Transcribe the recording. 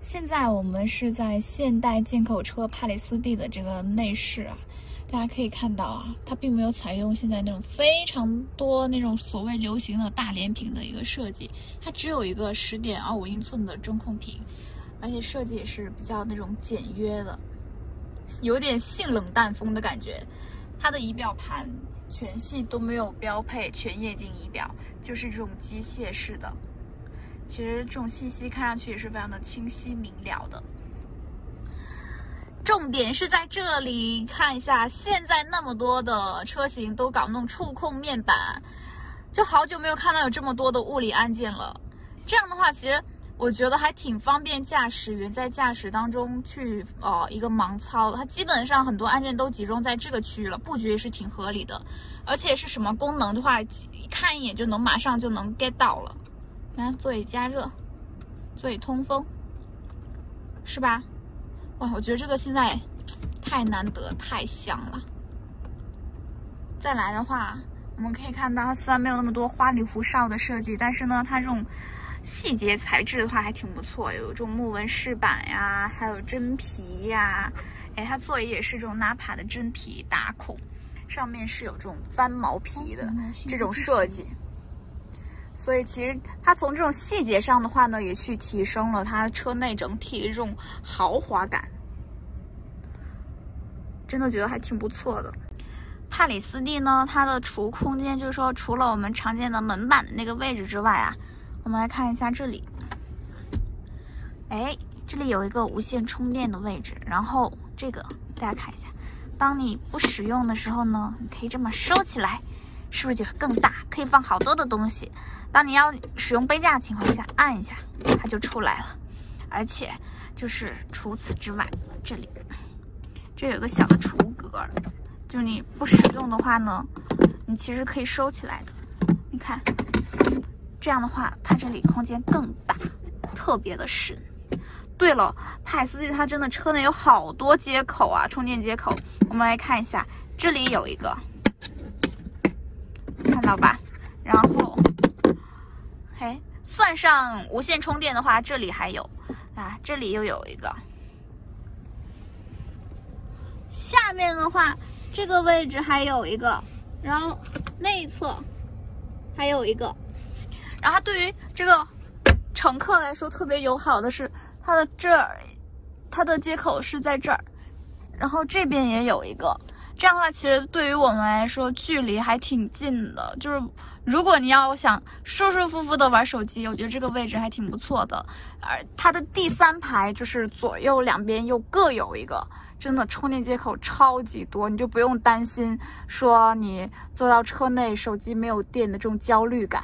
现在我们是在现代进口车帕里斯蒂的这个内饰啊，大家可以看到啊，它并没有采用现在那种非常多那种所谓流行的大连屏的一个设计，它只有一个十点二五英寸的中控屏，而且设计也是比较那种简约的，有点性冷淡风的感觉。它的仪表盘全系都没有标配全液晶仪表，就是这种机械式的。其实这种信息看上去也是非常的清晰明了的。重点是在这里，看一下现在那么多的车型都搞那种触控面板，就好久没有看到有这么多的物理按键了。这样的话，其实我觉得还挺方便驾驶员在驾驶当中去呃一个盲操的。它基本上很多按键都集中在这个区域了，布局也是挺合理的。而且是什么功能的话，看一眼就能马上就能 get 到了。看，座椅加热，座椅通风，是吧？哇，我觉得这个现在太难得，太香了。再来的话，我们可以看到，它虽然没有那么多花里胡哨的设计，但是呢，它这种细节材质的话还挺不错，有这种木纹饰板呀，还有真皮呀。哎，它座椅也是这种纳帕的真皮打孔，上面是有这种翻毛皮的这种设计。所以其实它从这种细节上的话呢，也去提升了它车内整体的这种豪华感，真的觉得还挺不错的。帕里斯蒂呢，它的储物空间就是说，除了我们常见的门板的那个位置之外啊，我们来看一下这里，哎，这里有一个无线充电的位置，然后这个大家看一下，当你不使用的时候呢，你可以这么收起来。是不是就更大，可以放好多的东西？当你要使用杯架的情况下，按一下它就出来了。而且就是除此之外，这里这有个小的储物格，就是你不使用的话呢，你其实可以收起来的。你看，这样的话，它这里空间更大，特别的实。对了，派斯蒂它真的车内有好多接口啊，充电接口。我们来看一下，这里有一个。好吧，然后，嘿，算上无线充电的话，这里还有啊，这里又有一个。下面的话，这个位置还有一个，然后内侧还有一个。然后对于这个乘客来说特别友好的是，它的这儿，它的接口是在这儿，然后这边也有一个。这样的话，其实对于我们来说，距离还挺近的。就是如果你要想舒舒服服的玩手机，我觉得这个位置还挺不错的。而它的第三排就是左右两边又各有一个，真的充电接口超级多，你就不用担心说你坐到车内手机没有电的这种焦虑感。